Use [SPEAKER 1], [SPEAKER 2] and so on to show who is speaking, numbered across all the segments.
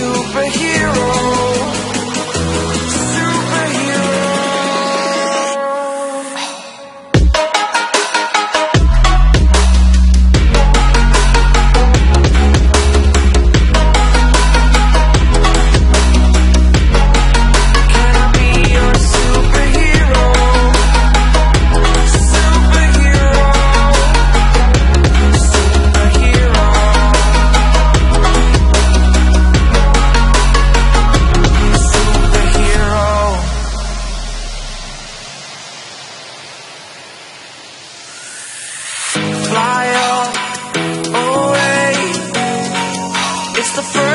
[SPEAKER 1] superhero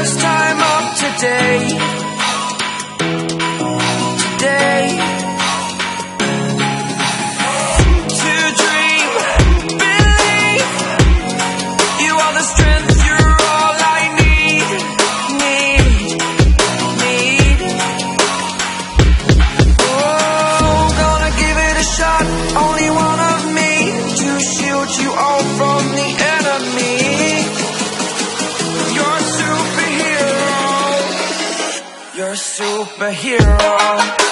[SPEAKER 1] first time superhero.